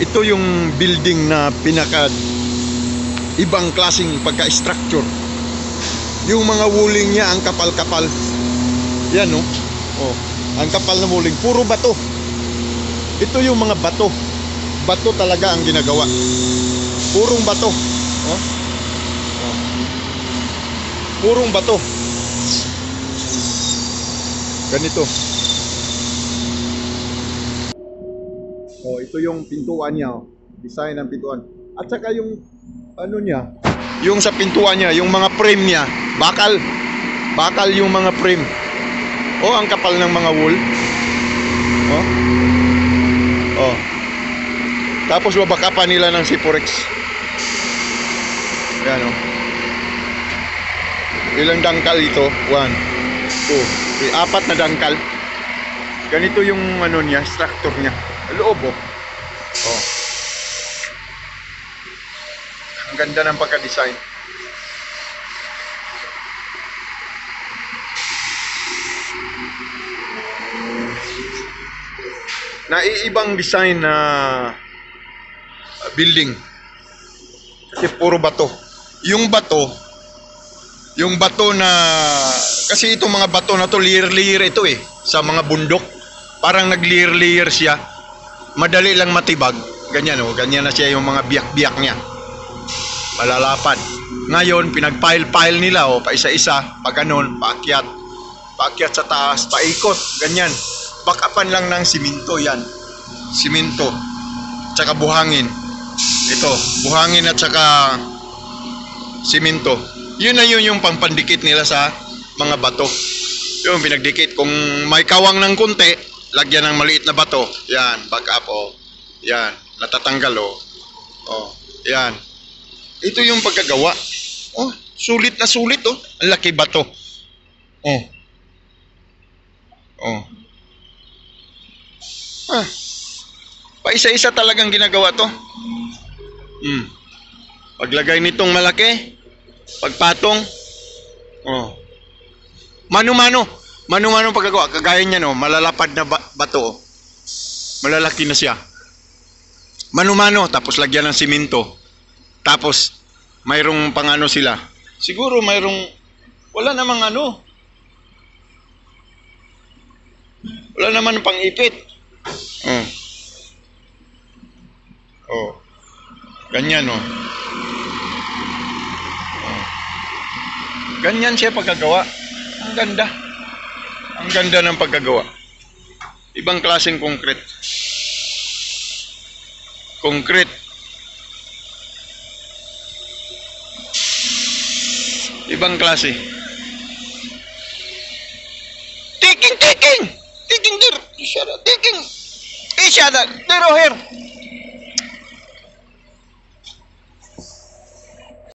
ito yung building na pinaka ibang klaseng pagka-structure. Yung mga wuling niya, ang kapal-kapal. Yan, no? Oh, ang kapal na wuling. Puro bato. Ito yung mga bato. Bato talaga ang ginagawa. Purong bato. Oh. Oh. Purong bato. Ganito. Oh, ito yung pintuan niya. Oh. Design ng pintuan. At saka yung ano niya, yung sa pintuan niya, yung mga frame niya, bakal. Bakal yung mga frame. Oh, ang kapal ng mga wool. Oh. Oh. Tapos babakapan nila ng Siporex. Yan oh. Ilang dangkal ito? One, two, three, apat na dangkal. Ganito yung ano niya, structure niya. Loob oh. Oh. Ang ganda ng pagka-design. Naiibang design na building. Kasi puro bato. Yung bato, yung bato na kasi itong mga bato na to layer-layer ito eh sa mga bundok. Parang nag-layer-layer siya. Madali lang matibag. Ganyan oh, ganyan na siya yung mga biyak-biyak niya. Malalapad. Ngayon, pinag-pile-pile nila oh, pa isa-isa, pa ganun, paakyat. Paakyat sa taas, paikot, ganyan. Bakapan lang ng siminto yan. Siminto. Tsaka buhangin. Ito, buhangin at tsaka siminto. Yun na yun yung pampandikit nila sa mga bato. Yung pinagdikit. Kung may kawang ng kunti, lagyan ng maliit na bato. Yan, back up oh. Yan, natatanggal oh. Oh, yan. Ito yung pagkagawa. Oh, sulit na sulit oh. Ang laki bato. Oh. Oh. Ah. Pa isa-isa talagang ginagawa to. Hmm. Paglagay nitong malaki, pagpatong, oh. Mano-mano. Mano-mano pagkagawa. Kagaya niya no, malalapad na ba- bato. Malalaki na siya. Mano-mano, tapos lagyan ng simento. Tapos, mayroong pangano sila. Siguro mayroong, wala namang ano. Wala naman pang ipit. Oh. Oh. Ganyan, oh. oh. Ganyan siya pagkagawa. Ang ganda. Ang ganda ng pagkagawa. Ibang klaseng concrete. Concrete. Ibang klase. Taking, taking! Taking there! Up. Taking! Up. There, here.